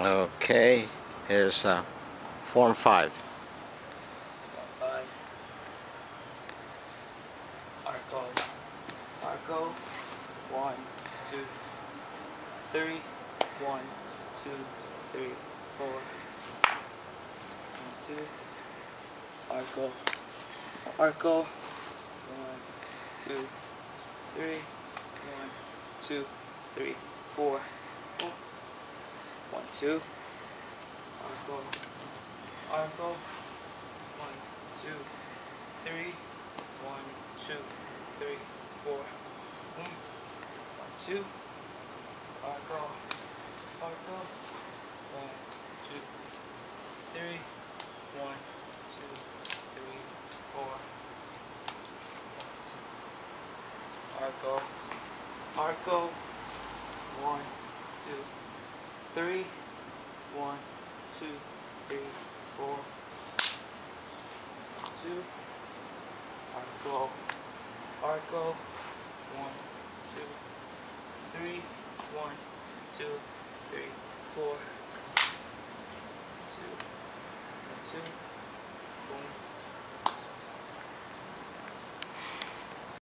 Okay, here's uh, Form 5. Form 5. Arco. Arco. 1, 2, 1, 2, Arco. Arco. 1, 2, two. Arco. Arco. One, two, three. One, two, three, four. Mm. One, two. Arco. Arco. One, two, three. three, four. One, two. Arco. Arco. One, two, three. One, two, three, four. Two. Arco. Arco. One, two, three. One, two, three, four.